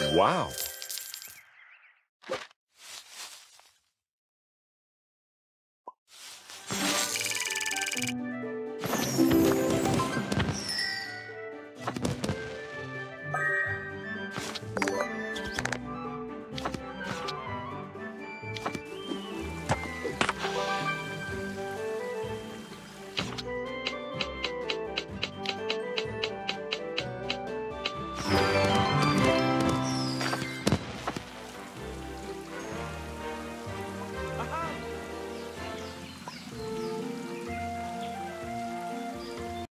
Wow.